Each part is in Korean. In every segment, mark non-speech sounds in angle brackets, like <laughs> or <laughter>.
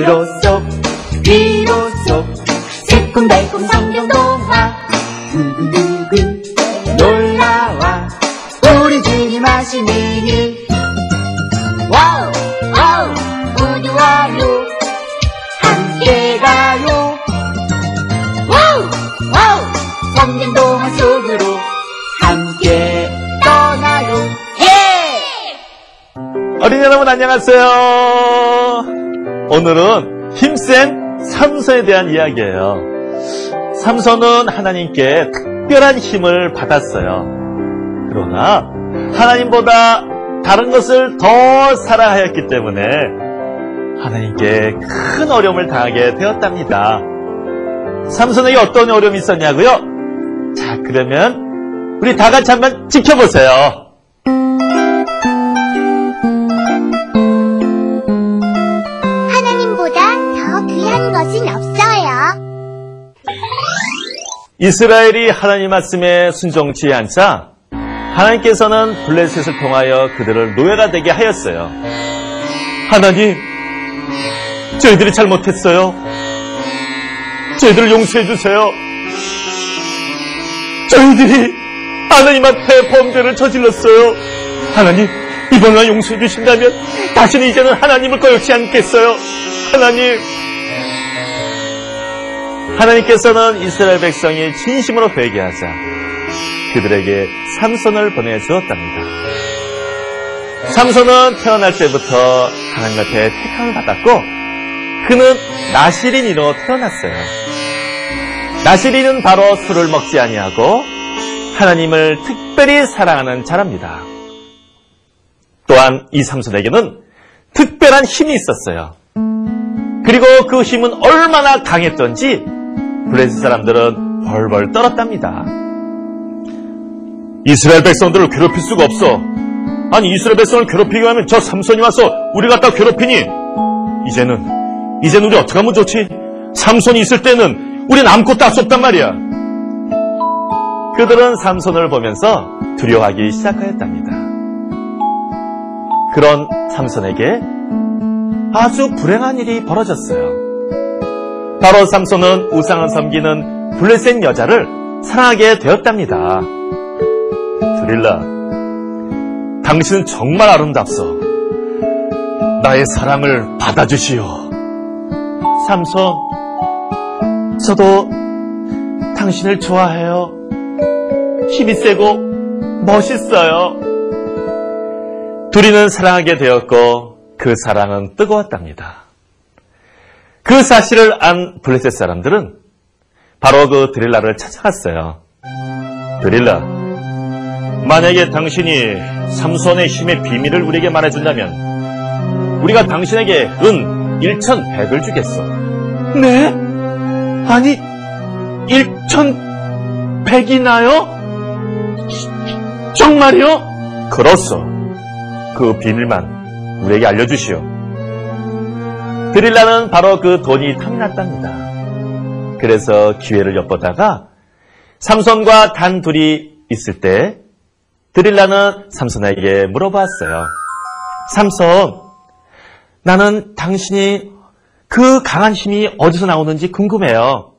비로소 비로소 새콤달콤 성경동화. 두근두근 놀라와. 우리 주님 하신 일을 와우 와우. 우주와요. 함께 가요. 와우 와우. 성경동화 속으로 함께 떠나요. 예! 어린이 여러분 안녕하세요. 오늘은 힘센 삼손에 대한 이야기예요. 삼손은 하나님께 특별한 힘을 받았어요. 그러나 하나님보다 다른 것을 더 사랑하였기 때문에 하나님께 큰 어려움을 당하게 되었답니다. 삼손에게 어떤 어려움이 있었냐고요? 자, 그러면 우리 다 같이 한번 지켜보세요. 이스라엘이 하나님 말씀에 순종치 않자 하나님께서는 블레셋을 통하여 그들을 노예가 되게 하였어요. 하나님, 저희들이 잘못했어요. 저희들을 용서해 주세요. 저희들이 하나님 앞에 범죄를 저질렀어요. 하나님, 이번만 용서해 주신다면 다시는 이제는 하나님을 거역지 않겠어요. 하나님, 하나님께서는 이스라엘 백성이 진심으로 회개하자 그들에게 삼손을 보내주었답니다. 삼손은 태어날 때부터 하나님 앞에 택함을 받았고 그는 나시린이로 태어났어요. 나시린은 바로 술을 먹지 아니하고 하나님을 특별히 사랑하는 자랍니다. 또한 이 삼손에게는 특별한 힘이 있었어요. 그리고 그 힘은 얼마나 강했던지 블레셋 사람들은 벌벌 떨었답니다. 이스라엘 백성들을 괴롭힐 수가 없어. 아니 이스라엘 백성을 괴롭히게 하면 저 삼손이 와서 우리 갖다 괴롭히니 이제는 이제는 우리 어떻게 하면 좋지? 삼손이 있을 때는 우린 아무것도 할 수 없단 말이야. 그들은 삼손을 보면서 두려워하기 시작하였답니다. 그런 삼손에게 아주 불행한 일이 벌어졌어요. 바로 삼손은 우상을 섬기는 블레셋 여자를 사랑하게 되었답니다. 드릴라, 당신은 정말 아름답소. 나의 사랑을 받아주시오. 삼손, 저도 당신을 좋아해요. 힘이 세고 멋있어요. 둘이는 사랑하게 되었고 그 사랑은 뜨거웠답니다. 그 사실을 안 블레셋 사람들은 바로 그 드릴라를 찾아갔어요. 드릴라, 만약에 당신이 삼손의 힘의 비밀을 우리에게 말해준다면 우리가 당신에게 은 1,100을 주겠어. 네? 아니, 1,100이나요? 정말요? 그렇소. 그 비밀만 우리에게 알려주시오. 드릴라는 바로 그 돈이 탐났답니다. 그래서 기회를 엿보다가 삼손과 단 둘이 있을 때 드릴라는 삼손에게 물어봤어요. 삼손, 나는 당신이 그 강한 힘이 어디서 나오는지 궁금해요.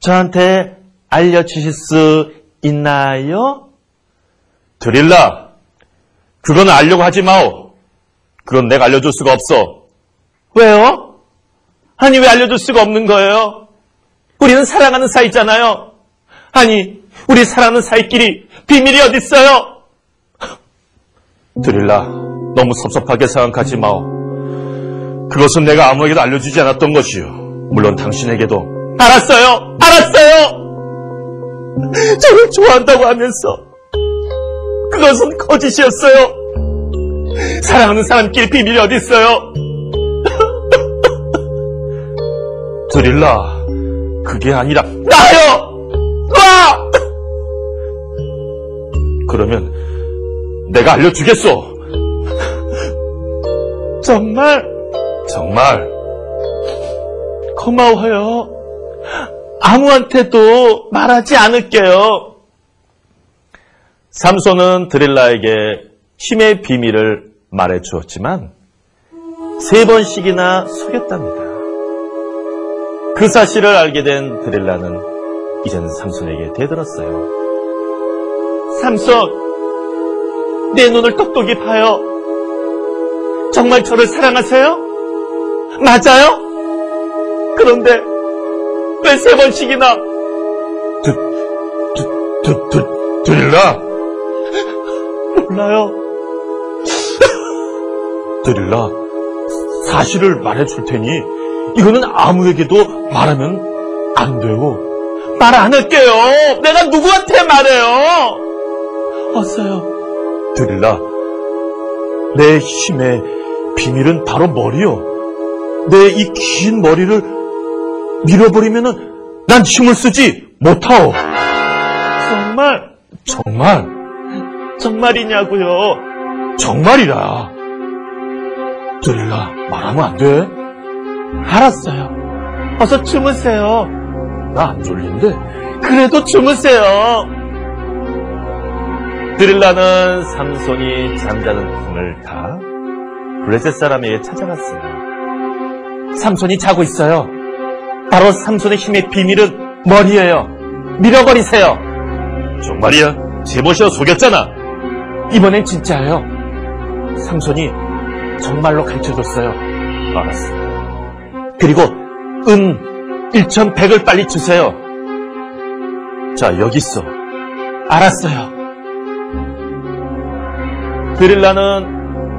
저한테 알려주실 수 있나요? 드릴라, 그건 알려고 하지 마오. 그건 내가 알려줄 수가 없어. 왜요? 아니, 왜 알려줄 수가 없는 거예요? 우리는 사랑하는 사이잖아요. 아니, 우리 사랑하는 사이끼리 비밀이 어딨어요? 드릴라, 너무 섭섭하게 생각하지 마오. 그것은 내가 아무에게도 알려주지 않았던 것이요. 물론 당신에게도. 알았어요! 알았어요! 저를 좋아한다고 하면서 그것은 거짓이었어요. 사랑하는 사람끼리 비밀이 어디 있어요? 드릴라, 그게 아니라 나요! 나! 그러면 내가 알려주겠소. 정말, 정말 고마워요. 아무한테도 말하지 않을게요. 삼손은 드릴라에게 힘의 비밀을 말해 주었지만 세 번씩이나 속였답니다. 그 사실을 알게 된 드릴라는 이젠 삼손에게 대들었어요. 삼손, 내 눈을 똑똑히 봐요. 정말 저를 사랑하세요? 맞아요? 그런데 왜 세 번씩이나 드, 드, 드, 드, 드릴라? 몰라요. <laughs> 드릴라, 사실을 말해줄 테니 이거는 아무에게도 말하면 안 돼요. 말안 할게요. 내가 누구한테 말해요? 어서요. 드릴라, 내 힘의 비밀은 바로 머리요. 내 이 긴 머리를 밀어버리면은 난 힘을 쓰지 못하오. 정말? 정말? 정말이냐고요? 정말이라. 드릴라, 말하면 안 돼. 알았어요. 어서 주무세요. 나 안 졸린데. 그래도 주무세요. 드릴라는 삼손이 잠자는 품을 타 블레셋 사람에게 찾아갔어요. 삼손이 자고 있어요. 바로 삼손의 힘의 비밀은 머리예요. 밀어버리세요. 정말이야? 제멋이어 속였잖아. 이번엔 진짜예요. 삼손이 정말로 가르쳐줬어요. 알았어. 그리고 은 1,100을 빨리 주세요. 자, 여기 있어. 알았어요. 드릴라는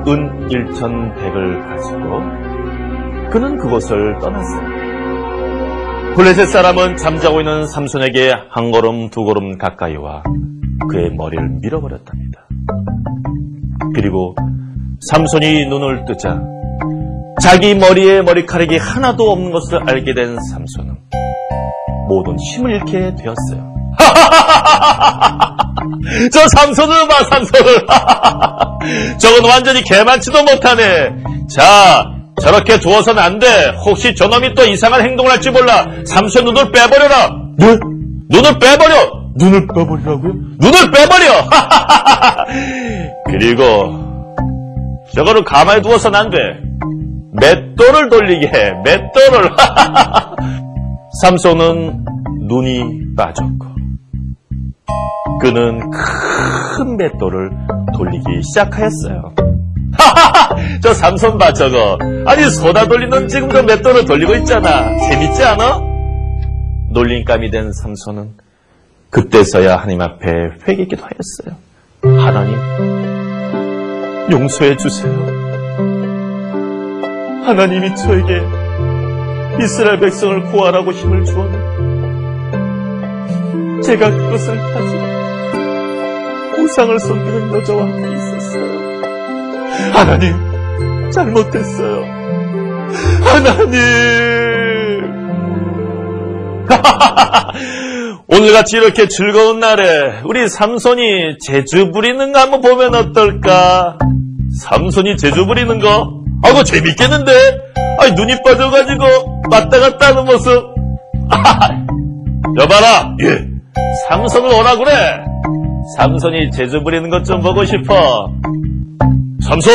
은 1,100을 가지고 그는 그곳을 떠났어요. 블레셋 사람은 잠자고 있는 삼손에게 한 걸음 두 걸음 가까이 와 그의 머리를 밀어버렸답니다. 그리고 삼손이 눈을 뜨자 자기 머리에 머리카락이 하나도 없는 것을 알게 된 삼손은 모든 힘을 잃게 되었어요. <laughs> 저 삼손을 봐, 삼손을. <laughs> 저건 완전히 개만치도 못하네. 자, 저렇게 두어서는 안 돼. 혹시 저놈이 또 이상한 행동을 할지 몰라. 삼손 눈을 빼버려라. 네? 눈을 빼버려. 눈을 빼버리라고요? 눈을 빼버려. <laughs> 그리고 저거를 가만히 두어서는 안 돼. 맷돌을 돌리게 해. 맷돌을. <laughs> 삼손은 눈이 빠졌고 그는 큰 맷돌을 돌리기 시작하였어요. <laughs> 저 삼손 봐 저거. 아니 소다 돌리는 지금도 맷돌을 돌리고 있잖아. 재밌지 않아? 놀림감이 된 삼손은 그때서야 하나님 앞에 회개기도 하였어요. 하나님 용서해 주세요. 하나님이 저에게 이스라엘 백성을 구하라고 힘을 주었는데 제가 그것을 가지고 우상을 섬기는 여자와 함께 있었어요. 하나님, 잘못했어요. 하나님! <laughs> 오늘같이 이렇게 즐거운 날에 우리 삼손이 제주 부리는 거 한번 보면 어떨까? 삼손이 제주 부리는 거? 아, 그거 재밌겠는데? 아니, 눈이 빠져가지고 왔다 갔다 하는 모습. <laughs> 여봐라! 예. 삼손을 오라 그래! 삼손이 제주 부리는 것 좀 보고 싶어. 삼손!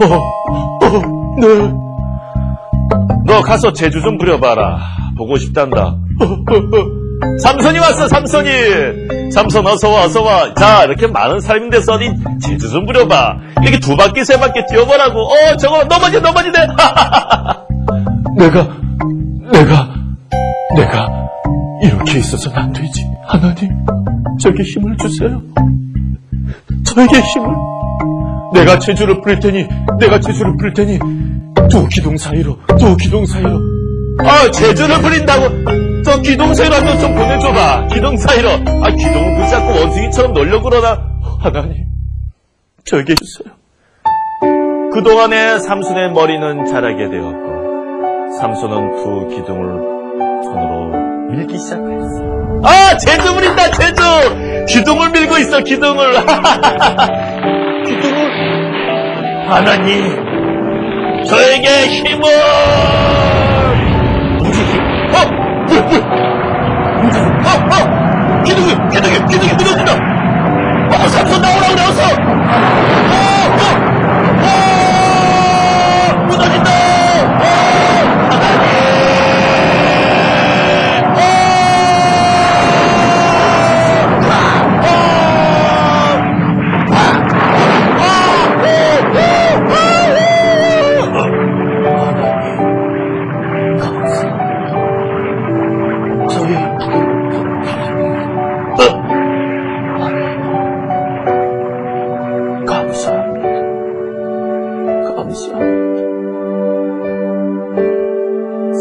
어, 어, 네. 너 가서 제주 좀 부려봐라. 보고 싶단다. 어, 어, 어. 삼손이 왔어, 삼손이! 삼손 어서 와, 어서 와. 자, 이렇게 많은 사람인데 써니 제주 좀 부려봐. 이렇게 두 바퀴, 세 바퀴 뛰어보라고. 어, 저거 넘어지, 넘어지네! <laughs> 내가, 내가, 내가 이렇게 있어서는 안 되지. 하나님, 저에게 힘을 주세요. 저에게 힘을. 내가 제주를 부릴 테니, 내가 제주를 부릴 테니, 두 기둥 사이로, 두 기둥 사이로. 아, 제주를 부린다고? 저번좀 보내줘봐. 기둥 사이로. 아, 기둥을 그 자꾸 원숭이처럼 놀려 그러나. 하나님, 저에게 주세요. 그동안에 삼손의 머리는 자라게 되었고, 삼손은 두 기둥을 손으로 밀기 시작했어요. 아, 제주 부린다, 제주! 기둥을 밀고 있어, 기둥을. <laughs> 기둥을. 하나님, 저에게 힘을! 기둥이,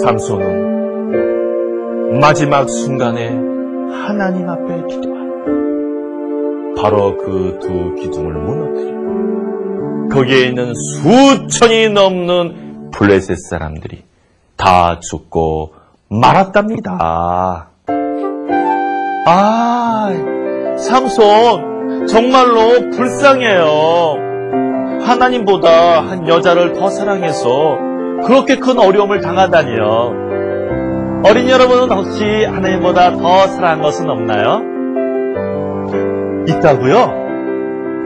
삼손은 마지막 순간에 하나님 앞에 기도하여 바로 그 두 기둥을 무너뜨려 거기에 있는 수천이 넘는 블레셋 사람들이 다 죽고 말았답니다. 아, 삼손 정말로 불쌍해요. 하나님보다 한 여자를 더 사랑해서 그렇게 큰 어려움을 당하다니요. 어린 여러분은 혹시 하나님보다 더 사랑한 것은 없나요? 있다고요?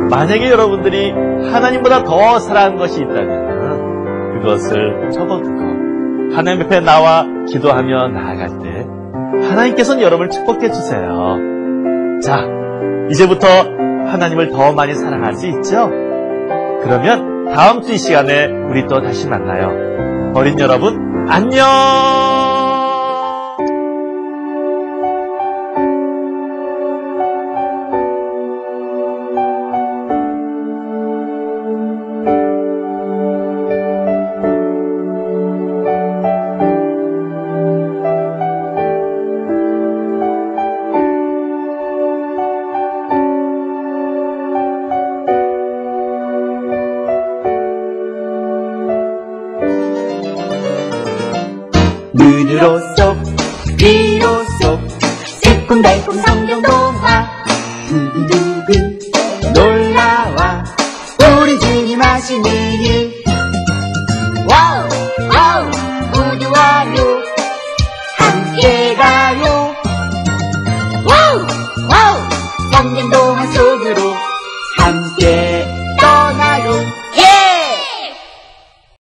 만약에 여러분들이 하나님보다 더 사랑한 것이 있다면 그것을 접어두고 하나님 앞에 나와 기도하며 나아갈 때 하나님께서는 여러분을 축복해 주세요. 자, 이제부터 하나님을 더 많이 사랑할 수 있죠? 그러면 다음 주 이 시간에 우리 또 다시 만나요. 어린 여러분, 안녕! 새콤달콤 성